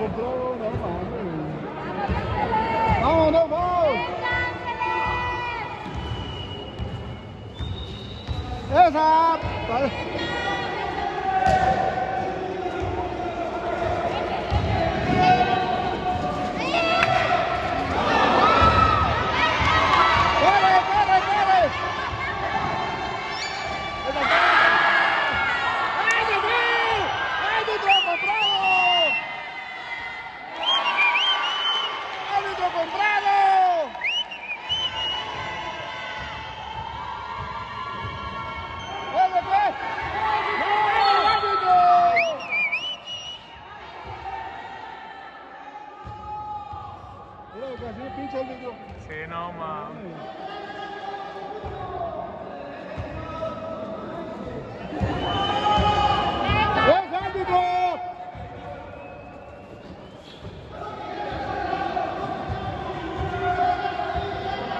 comprou não, mano. Não, não, não. Exato. Sí, no mames. ¡Es árbitro!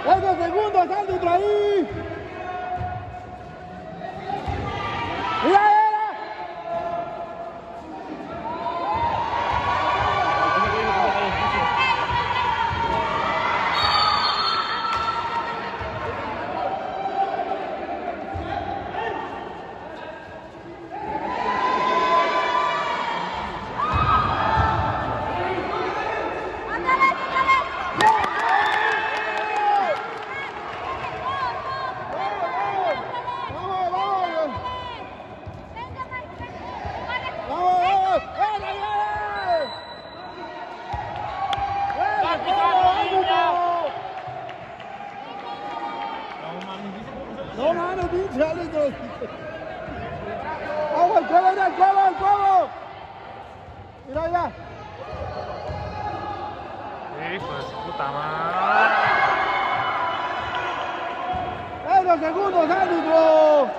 ¡Es de segundos, árbitro ahí! No mames, pinche árbitro. ¡Vamos, el codo, mira, el codo, el codo! Mira, ya. Hijo de puta madre. ¡Es de segundos, árbitro!